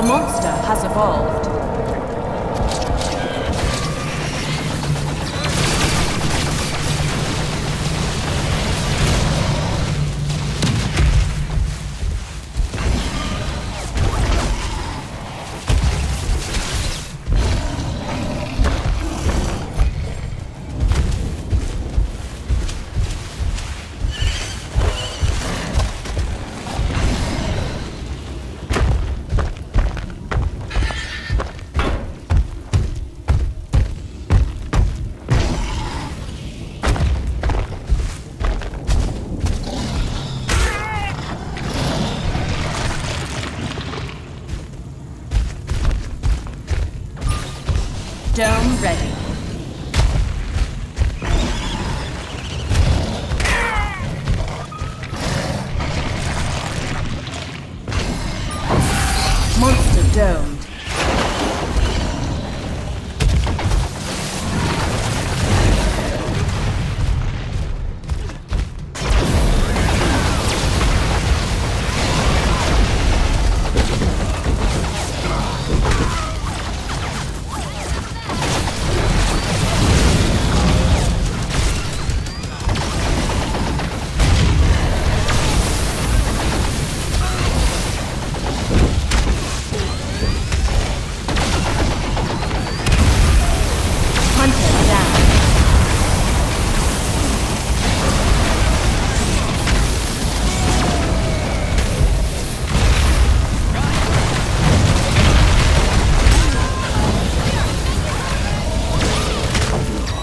The monster has evolved. Monster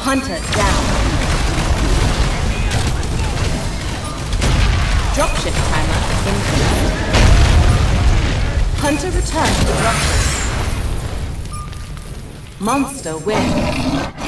Hunter down. Dropship timer increased. Hunter returned to dropship. Monster win.